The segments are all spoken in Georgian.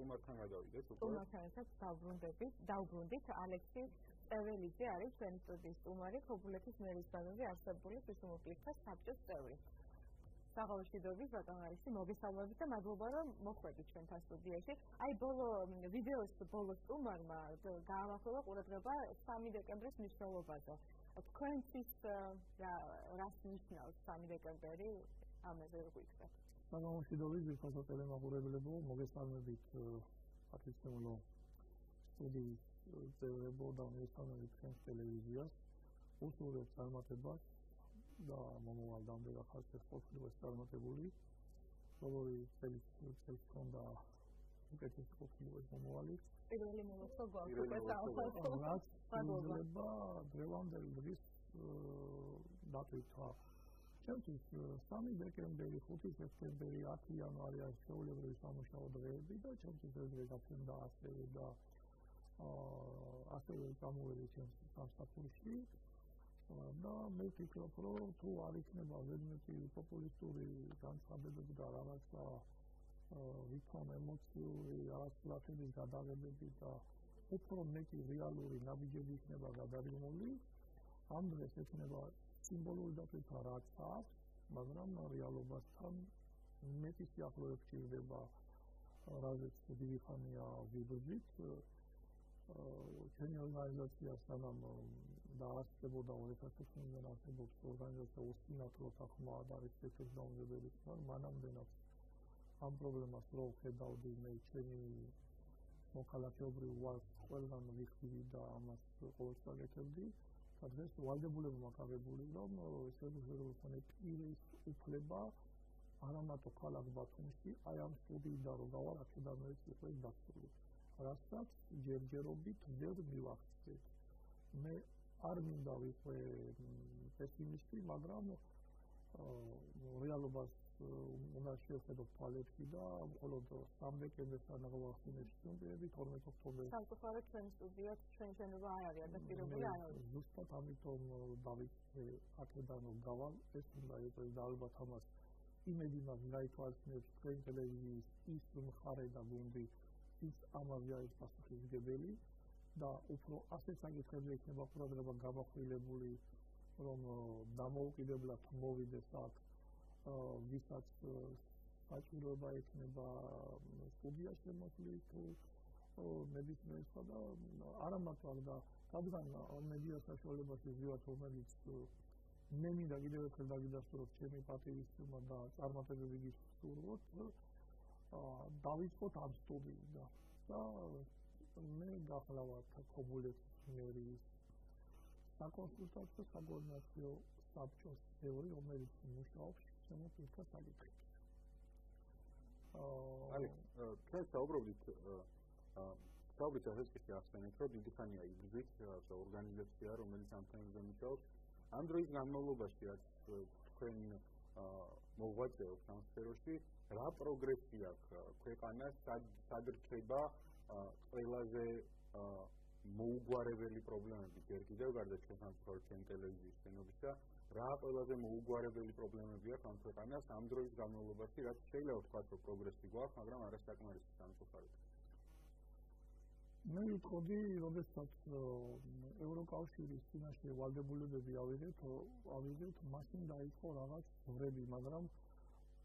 სტუმართან გადავიდეთ უკვე. სტუმართან ერთად დავბრუნდებით, დავბრუნდით ალექსი წეველიძე არის ჩვენი სტუდიის სტუმარი, ქობულეთის მერის ბანოზე არსებული სისტემატიკა საბჭოს წევრი. საღამოშიდობის ბატონ არისი მოგესალმებით და მადლობა რომ მოხვედით ჩვენთან სტუდიაში. აი ბოლო ვიდეოს ბოლო სტუმარმა გაამახვილა ყურადღება 3 დეკემბრის მნიშვნელობაზე. თქვენთვის რა რას ნიშნავს 3 დეკემბერი ამაზე რო გიქცეთ? საღამოშიდობის ვიხოთ ტელემაგურებლებო მოგესალმებით პატრიცემულო სტუდიის წევრებო და მოგესალმებით ჩვენს ტელევიზიას. უსურვებთ წარმატებას და მომავალ დამდე ხალხს ყოფილი წარმატებული როგორი წელი წელს ქონდა უკეთეს ყოფილი მომავალი პირველი მომავალ გვაქვს პატობა დღევანდელი დღის დატვირთვა ჩემთვის 3 დეკემბერი 5 სექტემბერი 10 იანვარი არის შეულებრივი სამუშაო დღეები და ჩემთვის ეს დღე გაფრინდა ასევე და ასევე გამოვედი ჩემს სამსახურში. და მე ვფიქრობ, რომ თუ არ იქნება ზედმეტი პოპულისტური განცხადებები და რაღაცა ვიქონ ემოციური რაღაცების გადაღებები და უფრო მეტი რეალური ნაბიჯები იქნება გადარიმული, ამ დროს ექნება სიმბოლური დაფიქრა რაც აქვს, მაგრამ რეალობასთან მეტი სიახლოვე გჭირდება რაზეც დიდი ხანია ვიბრძვით ჩვენი ორგანიზაცია სანამ დაარსებოდა 2016 წელს არსებობს ორგანიზაცია უსინათლო სახმა და ეს დაუნებელი თქმა მანამდენაც ამ პრობლემას რო ხედავდი მე ჩვენი მოქალაქეობრივ ვარ ყველგან ვიხდი და ამას ყოველთვის აკეთებდი და დღეს ვალდებულებმა გავებული რომ შეგვიძლია პირის უფლება არამატო ქალაქ ბათუმში აი ამ სტუდიიდან რო გავალ აქედან მე იყო დასწრული რასაც ჯერჯერობით ვერ მივახცეთ. მე არ მინდა ვიყო პესიმისტი, მაგრამ რეალობას უნდა შევხედო თვალებში და მხოლოდ 3 დეკემბერს ანაღმავახსენებს სტუდიები 12 ოქტომბერს. სამწუხაროდ ჩვენ სტუდიაც ჩვენ შენობა არ არის ადაპტირებული არ არის. ზუსტად ამიტომ დავიწყე აქედან გავალ ეს უნდა იყოს და ალბათ ამას იმედი მაქვს გაითვალისწინებს თქვენ ტელევიზიის ის მხარე და გუნდი ის ამაზე არის პასუხისგებელი და უფრო ასე საკითხებზე იქნება ყურადღება გამახვილებული რომ დამოუკიდებლად მოვიდეს აქ ვისაც საჭიროება ექნება სტუდია შემოსული თუ მედიცინის სხვა და არა მარტო და რადგან მედია საშუალებაში ვიოთ რომელიც მე მინდა კიდევ ერთხელ დაგიდასტუროთ ჩემი პატივისცემა და წარმატებები გისურვოთ დავიწყოთ ამ სტუდიიდან და მე გახლავართ ქობულეთის მერის საკონსულტაციო საკოორდინაციო საბჭოს წევრი რომელიც მუშაობს შემოწირთა საკითხებში. აი, ჩვენ საუბრობთ აა საუბრით ეს ისე ახსენეთ, რომ დიდი ხანია იბრძვით რაღაცა ორგანიზაცია, რომელიც ამ თემაზე მუშაობს. დროის განმავლობაში რაც თქვენ აა მოღვაწეობთ ამ სფეროში, რა პროგრესია აქვს ქვეყანას სად რჩება ყველაზე მოუგვარებელი პრობლემები ჯერ კიდევ გარდა ჩვენთან ხოლმე ტელევიზიის შენობისა რა ყველაზე მოუგვარებელი პრობლემები აქვს ამ ქვეყანას ამ დროის განმავლობაში რაც შეიძლება ვთქვა რომ პროგრესი გვაქვს მაგრამ არასაკმარისი სამწუხაროდ. მე ვიტყოდი, როდესაც ევროკავშირის წინაშე ვალდებულებები ავიღეთ, ავიღეთ, მაშინ დაიწყო რაღაც ვრები, მაგრამ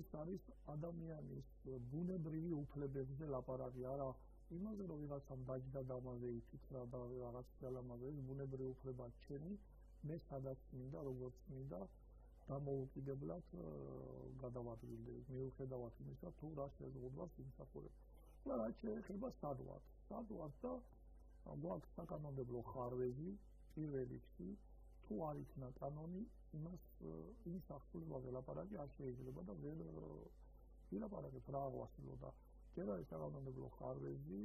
ეს არის ადამიანის ბუნებრივი უფლებებზე ლაპარაკი, არა იმაზე რომ ვიღაცამ დაჯდა და ამაზე იფიქრა და რაღაც ძალამაზე ბუნებრივი უფლება ჩემი, მე სადაც მინდა, როგორც მინდა დამოუკიდებლად გადავადგილდი. მიუხედავად იმისა, თუ რა შეზღუდვას იმსახურებ. და რა შეიძლება სადვარ, სადვარ და გვაქვს საკანონმდებლო ხარვეზი პირველ რიგში თუ არ იქნა კანონი, იმას იმ სახსრულებაზე ლაპარაკი არ შეიძლება და ვერ ვილაპარაკეთ რა აღვასილო და ჯერა ეს კანონმდებლო ხარვეზი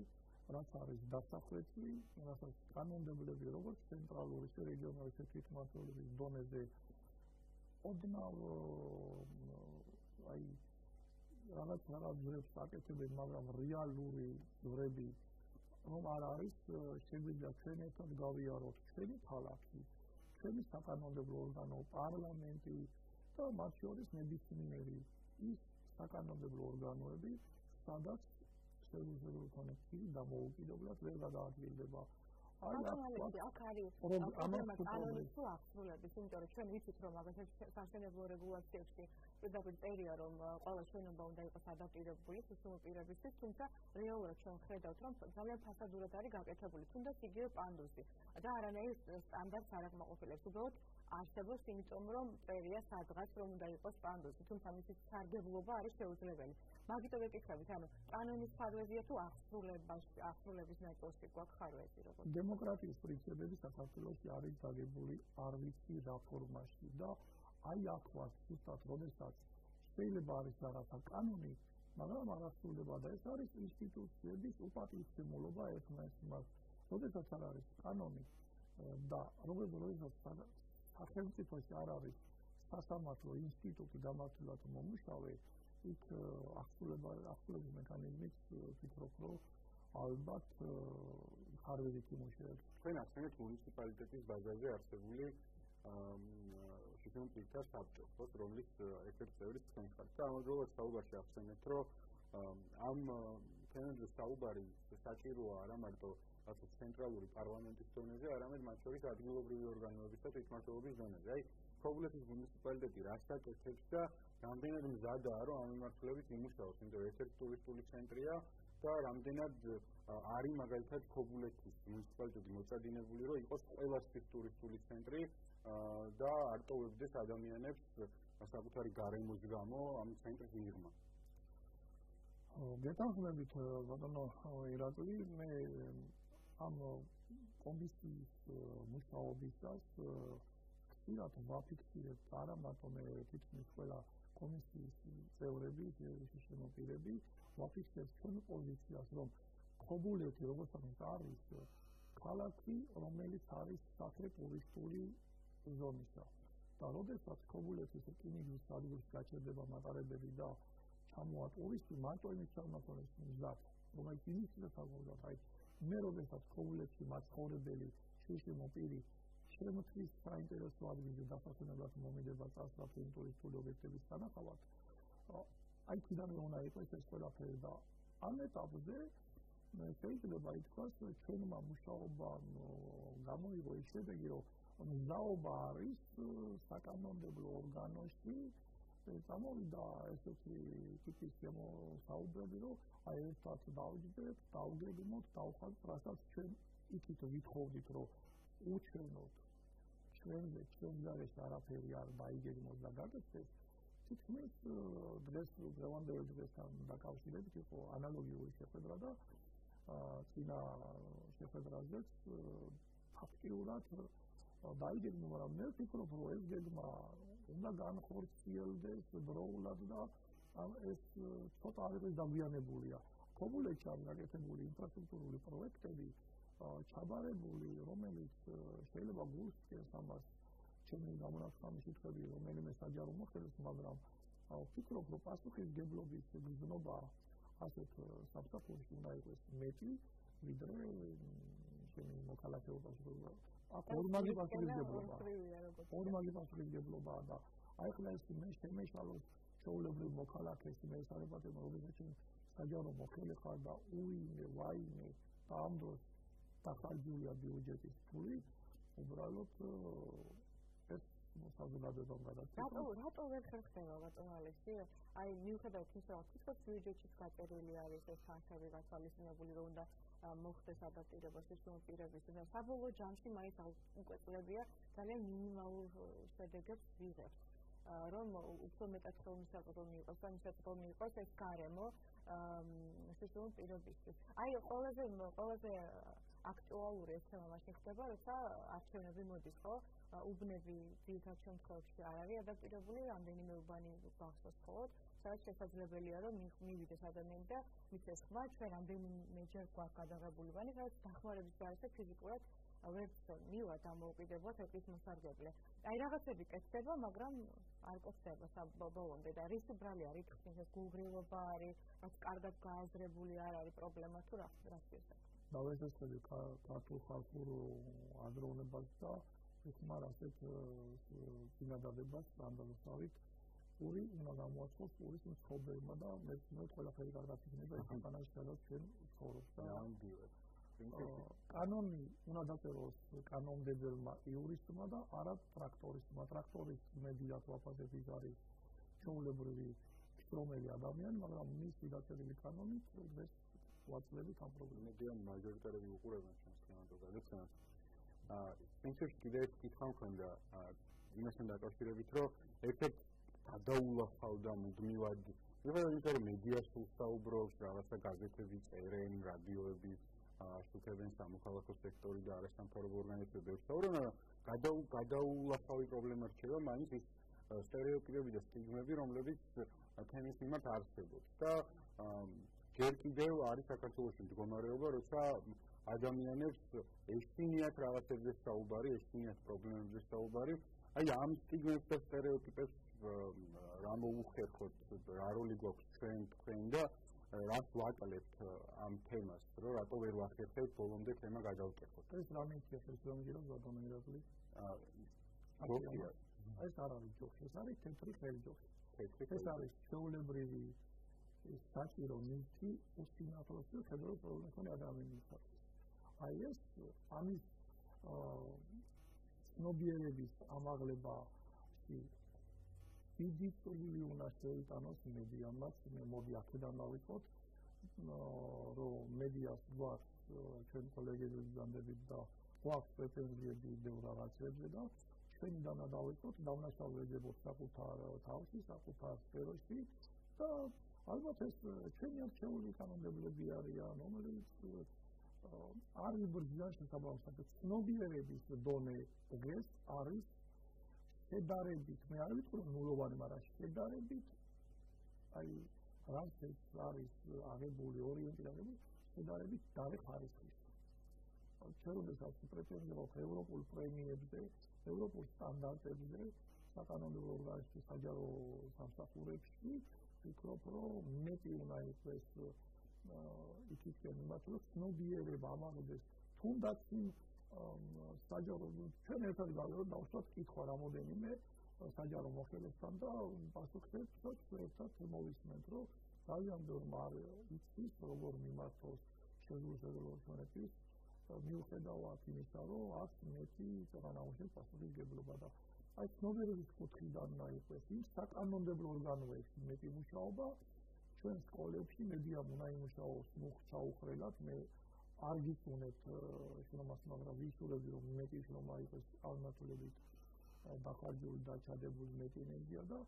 რაც არის დასახვეთი, რასაც კანონმდებლები როგორც ცენტრალური, ისე რეგიონალური, თვითმმართველობის დონეზე ოდნავ აი რაღაც რაღაც ძრებს აკეთებენ, მაგრამ რეალური ძრები რომ არ არის, შეგვიძლია ჩვენ ერთად გავიაროთ ჩვენი ქალაქი, ჩვენი საკანონმდებლო ორგანო, პარლამენტი და მათ შორის მედიცინერი ის საკანონმდებლო ორგანოები, სადაც სერიოზული კონექტი და მოუკიდებლად ვერ გადაადგილდება. აი აქ არის პრობლემა კანონის თუ აღსრულების, იმიტომ რომ ჩვენ ვიცით რომ მაგალითად სამშენებლო რეგულაციებში პირდაპირ წერია რომ ყველა შენობა უნდა იყოს ადაპტირებული სისტემურ პირებისთვის, თუმცა რეალურად ჩვენ ხედავთ რომ ძალიან ფასადურად არის გაკეთებული, თუნდაც იგივე პანდუსი და არანაირ სტანდარტს არ აკმაყოფილებს. უბრალოდ არსებობს იმიტომ რომ წერია სადღაც რომ უნდა იყოს პანდუსი, თუმცა მისი სარგებლობა არის შეუძლებელი. მაგიტომ ეკითხებით, ანუ კანონის ხარვეზია თუ აღსრულებაში, აღსრულების ნაწილში გვაქვს ხარვეზი როგორ? დემოკრატიის პრინციპები საქართველოში არის დაგებული არ ვიცი რა ფორმაში და აი აქ ვარ ზუსტად როდესაც შეიძლება არის რაღაცა კანონი, მაგრამ არ აღსრულება და ეს არის ინსტიტუციების უპატრიცემულობა ერთმანეთს. როდესაც არ არის კანონი და როდესაც სახელმწიფოში არ არის სასამართლო ინსტიტუტი დამართულად მომუშავე, იქ აღსრულება აღსრულების მექანიზმით ვფიქრობ რომ ალბათ ხარვეზით იმუშავებს. თქვენ ახსენეთ მუნიციპალიტეტის ბაზაზე არსებული შეგემ პირთა საბჭოს, რომლის ერთ-ერთი წევრი თქვენ ხართ. და ამავდროულად საუბარში ახსენეთ, რომ ამ თემებზე საუბარი საჭიროა არა მარტო ასე ცენტრალური პარლამენტის დონეზე, არამედ მათ შორის ადგილობრივი ორგანოების და თვითმმართველობის დონეზე. აი, ქობულეთის მუნიციპალიტეტი რასაკეთებს და რამდენად მზადაა რომ ამ მიმართულებით იმუშაოს, იმიტომ ერთ-ერთი ტურისტული ცენტრია და რამდენად არის მაგალითად ქობულეთის მუნიციპალიტეტი მოწადინებული რომ იყოს ყველასთვის ტურისტული ცენტრი და არტოვებდეს ადამიანებს საკუთარი გარემოს გამო ამ ცენტრის მიღმა. გეთანხმებით ბატონო ირაკლი მე ამ კომისიის მუშაობისას ხშირად ვაფიქსირებ არა მარტო მე თითქმის ყველა კომისიის წევრები, შემოპირები, ვაფიქსირებ ჩვენ პოზიციას, რომ ქობულეთი როგორც არის ქალაქი, რომელიც არის საფრე ტურისტული ზონისა. და როდესაც ქობულეთის რკინიგზის ადგილს გაჩერდება მატარებელი და ჩამოა ტურისტი, მარტო იმის ჩამოყოლეს მზად, რომელიც შესაძლებლად აი მე როდესაც ქობულეთში მაცხოვრებელი პირი შემოთვის საინტერესო ადგილზე დასასვენებლად მომედება წასვლა ტურისტული ობიექტების სანახავად აი კიდანე უნდა იყოს ეს ყველაფერი და ამ ეტაპზე შეიძლება ითქვას ჩვენმა მუშაობამ გამოიღო ის შედეგი რომ ნაობა არის საკანონმდებლო ორგანოში წამოვიდა ესეთი ტიპის შემოსაუბრები, რომ აი ერთად დავიძებ, დავგეგმოთ, დავხალთ, რასაც ჩვენ იქით ვითხოვდით, რომ უჩვენოთ ჩვენზე ჩვენ გარეშე არაფერი არ დაიგეგმოს და გაკეთდეს. თითქმის დღეს დღევანდელ დღესთან დაკავშირებით იყო ანალოგიური შეხვედრა და წინა შეხვედრაზეც ფაქტიურად დაიგეგმო, მაგრამ მე ვფიქრობ, რომ ეს გეგმა უნდა განხორციელდეს დროულად და ეს ცოტა არ არის დაგვიანებულია. კომუნიკაცია არის გაკეთებული ინფრასტრუქტურული პროექტები, ჩაბარებული, რომელიც შეიძლება გულსკეს ამას ჩემი გამონაკლისი სიტყვები, რომელიმე საჯარო მოხდეს, მაგრამ ვფიქრობ, რომ პასუხისგებლობის გზნობა ასეთ საფსაფურში უნდა იყოს მეტი, ვიდრე ჩემი მოქალაქეობაში აქ ორმაგი პასუხისგებლობა ორმაგი პასუხისგებლობა და აი ხლა ეს მე შემეშალოს ჩაულებრივ მოქალაქეს მე სარებატებო რომელიც საჯარო მოხელი ხარ და უიმე ვაიმე და ამ დროს დახარჯულია ბიუჯეტის ფული უბრალოდ ეს საზოგადოებამ გადაწყვეტა. რატო რატო ვერ ხერხდება ბატონ ალექსი? აი მიუხედავად იმისა, რომ თვითონ ბიუჯეტის გაწერილი არის ეს თანხები გათვალისწინებული, რომ უნდა მოხდეს ადაპტირება სისტემის პირების და საბოლოო ჯამში მაინც უკვე წლებია ძალიან მინიმალურ შედეგებს ვიღებთ. რომ უფრო მეტად ხელმისაწვდომი იყოს და მისაწვდომი იყოს ეს გარემო სისტემის პირობისთვის. აი ყველაზე ყველაზე აქტუალური ეს თემა მაშინ ხდება, როცა არჩევნები მოდის, ხო? უბნები ძირითადად შემთხვევაში არ არის ადაპტირებული, რამდენიმე უბანი გახსოვს ხოლმე, სადაც შესაძლებელია რომ მივიდეს ადამიანი და მიცეს ხმა, ჩვენ რამდენიმეჯერ გვაქვს გადაღებული უბანი, სადაც დახმარების გარშე ფიზიკურად ვერც მივა დამოუკიდებლად ეკის მოსარგებლე. აი რაღაცები კეთდება, მაგრამ არ კეთდება საბოლოომდე და რის უბრალი არის ეს გულგრილობა არის, რაც კარგად გააზრებული არ არის პრობლემა თუ რა რა შეიძლება. დავესწრები ქართულ ხალხურ აზროვნებას და ეხმარ ასეთ წინადადებას სტანდარტობით პური უნდა გამოაცხოს პურის მცხოვრებმა და მე მე ყველაფერი კარგად იქნება ეს თანაში სადაც ჩვენ ცხოვრობთ და კანონი უნდა დაწეროს კანონმდებლმა იურისტმა და არა ტრაქტორისტმა. ტრაქტორის მედია თვალსაზრისით ის არის ჩვეულებრივი შრომელი ადამიანი მაგრამ მისი დაწერილი კანონი დღეს ვაწლებით ამ პრობლემას მედია მაჟორიტარები უყურებენ ჩვენს კანონს გადაცემას აა ეს კიდევ კითხვა მქონდა. იმასთან დაკავშირებით რომ ერთ-ერთ გადაულახავდა მუდმივად. იღება იმიტომ რომ მედია შეუსაუბრობს რაღაცა გაზეთები წერენ რადიოები ასუთებენ სამოქალაქო სექტორი და არასამთავრობო ორგანიზაციები. შეურაცხმო გადაულახავი პრობლემა რჩება მაინც ის სტერეოტიპები და სტიგმები რომლებიც თემის მიმართ არსებობს. და ჯერ კიდევ არის საქართველოს მდგომარეობა როცა ადამიანებს ეშინიათ რაღაცებზე საუბარი ეშინიათ პრობლემებზე საუბარი. აი ამ სტიგმებს და სტერეოტიპებს რა მოუხერხოთ რა როლი გვაქვს ჩვენ თქვენ და რას ვაკლებთ ამ თემას რომ რატო ვერ ვახერხებთ ბოლომდე თემა გადავკეთოთ. ეს რა მითქეს ეს რომ ირაკლი ჯოქია ეს არ არის ჯოქი ეს არის თეთრი ხელი ჯოქი ეს არის შეულებრივი საჭირო ნიჭი უსინათლოს და ფედერალურ პრობლემასთან ადამიანებთან აი ეს ამის ნობიერების ამაღლება წვლილი უნდა შეიტანოს მედიამაც მე მოდი აქედან დავიწყოთ რომ მედიას გვაქვს ჩვენ კოლეგები ზანდებით და გვაქვს პრეტენზიები ბევრ რაღაცებზე და ჩვენიდან დავიწყოთ დავნაშაულებებს საკუთარ თავში საკუთარ სფეროში და ალბათ ეს ჩვენი არჩეული კანონმდებლები არიან რომელიც არის ბრძანა შესაბამისად ცნობიერების დონე დღეს არის შედარებით. მე არ რომ ნულოვანი მაგრამ შედარებით. აი რანცეს არის აღებული ორიენტირებული შედარებით დარე ხარისხის ჩვენოდესაც პრეტენზიებს ევროპულ პრემიებზე ევროპულ სტანდარტებზე საკანონმდებლო ორგანიზაციის საჯარო სამსახურებში ვფიქრობ რომ მეტი უნდა იყოს იმათ რომ ცნობიერება ამაღლდეს თუნდაც საჯარო ჩვენ ერთად გავირო დავსვათ კითხვა რამოდენიმე საჯარო მოხელესთან და პასუხებს ერთად მოვისმენთ რომ ძალიან ბევრი იცის როგორ მიმართოს შეგვიძლია ჩვენეთის მიუხედავად იმისა რომ აქ მეტი წაღანაუშენ პასუხისგებლობა და აი ცნობიერების კუთხიდან ნაიყვეს იმ საკანონმდებლო ორგანოებში მეტი მუშაობა ჩვენ სკოლებში მედია უნდა იმუშაოს მუხჩაუხრელად მე არ გიწუნეთ შრომას, მაგრამ ვისურვები რომ მეტი შრომა იყოს ალმატულებით დახარჯული და ჩადებული მეტი ენერგია და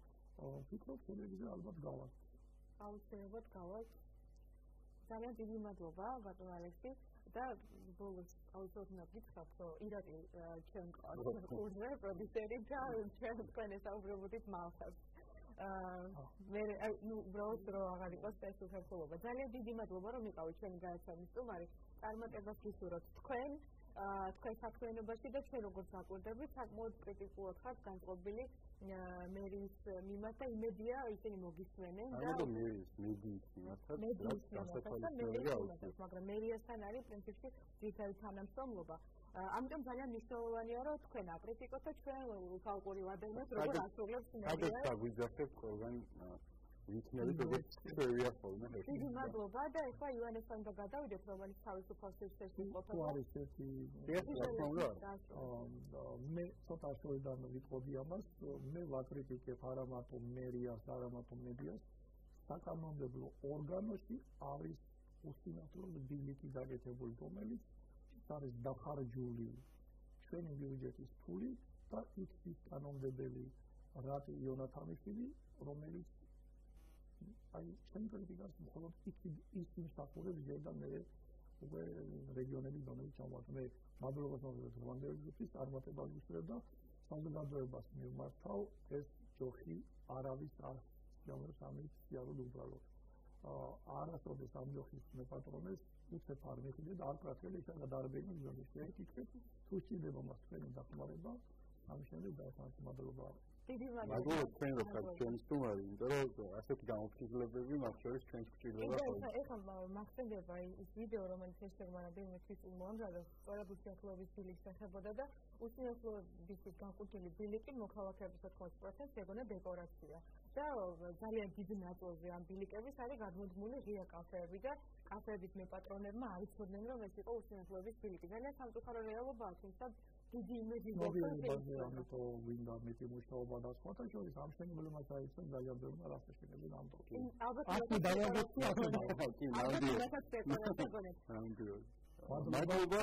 ვფიქრობ, ტელევიზია ალბათ გავართ. აუცილებლად გავართ. ძალიან დიდი მადლობა ბატონ ალექსი და ბოლოს აუცილებლად გითხრათ, რომ ირაკლი ჩვენ ყურზე პროდიუსერი და ჩვენ თქვენ ესაუბრებოდით მალხას. აა მე ნუ უბრალოდ რომ აღარ იყოს ეს უხერხულობა. ძალიან დიდი მადლობა რომ იყავით ჩვენი გადაცემის სტუმარი. წარმატებას გისურვებთ თქვენ თქვენ საქმიანობაში და ჩვენ როგორც აკვირდებით საკმაოდ კრიტიკულად ხართ განწყობილი მერის მიმართ და იმედია ისინი მოგისმენენ და ანუ მერის მედიის მიმართ მედიის მიმართ მაგრამ მერიასთან არის პრინციპში ძირითადი თანამშრომლობა. ამიტომ ძალიან მნიშვნელოვანია რომ თქვენ აკრიტიკოთ და ჩვენ ხალხური ვადენებს როგორ ასრულებს მედია და გვიძახებთ ყველგან იქნება როგორც შევია ხოლმე ეს. დიდი მადლობა და ეხლა ივანესთან და გადავიდეთ რომელიც თავისუფალ სივრცეში ყოფილი. არის ერთი მე ცოტა შევიდან ვიტყოდი ამას მე ვაკრიტიკებ არა მარტო მერიას არა მარტო მედიას საკანონმდებლო ორგანოში არის უსინათლო დილითი დაგეთებული რომელიც არის დახარჯული ჩვენი ბიუჯეტის ფული და იქ ის კანონმდებელი რატი იონათამიშვილი რომელიც აი ჩემი კრიტიკას მხოლოდ იქით ის მსახურებს ჯერდა მე უკვე რეგიონები რომელიც ჩამოვარდა მე მადლობას მოგვიდეთ რვანდელისთვის წარმატება ვისწრებ და საზოგადოებას მივმართავ ეს ჯოხი არავის არ გამოდის ამის სიარულ უბრალოდ. არასოდეს ამ ჯოხის მეპატრონეს უცებ არ მიხდით არ პრატელი შეგა დარბენი ზონის შეიკითხეთ თუ შეიძლება მას თქვენი დახმარება ამ შემდეგ დაეთანხმება დიდი მადლობა. მაგალითად თქვენ რო ხართ ჩვენი სტუმარი, იმიტომ რომ ასეთი გამოფხიზლებები მათ შორის ჩვენს გვჭირდება ხოლმე. ეხლა მახსენდება ის ვიდეო, რომელიც ეშერმა რამდენიმე თვის მოამზადა, სწორედ უსიახლოების ბილიკს ეხებოდა და უსიახლოების განკუთვნილი ბილიკი მოქალაქეების 80%-ს ეგონა დეკორაცია. და ძალიან დიდი ნაწილზე ამ ბილიკების არის გადმოდმული ღია კაფეები და კაფეების მეპატრონებმა არიცოდნენ რომ ეს იყო უსიახლოების ბილიკი. ძალიან სამწუხარო რეალობაა, თუმცა დიდი იმედი გვაქვს ამიტომ ვინდა მეტი მუშაობა და სხვა და შორის ამ შემოგლებას აიცან ძალიან ბევრი რაღაცა შეიძლება ამ დროს. ალბათ ასე დაგვაქვს ახლა. კი, ალბათ რაღაცა შეიძლება. მადლობა.